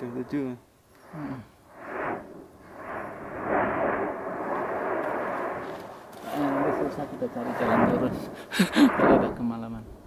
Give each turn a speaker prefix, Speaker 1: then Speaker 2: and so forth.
Speaker 1: jam tujuh
Speaker 2: Nah, nanti susah kita cari jalan terus kalau udah kemalaman.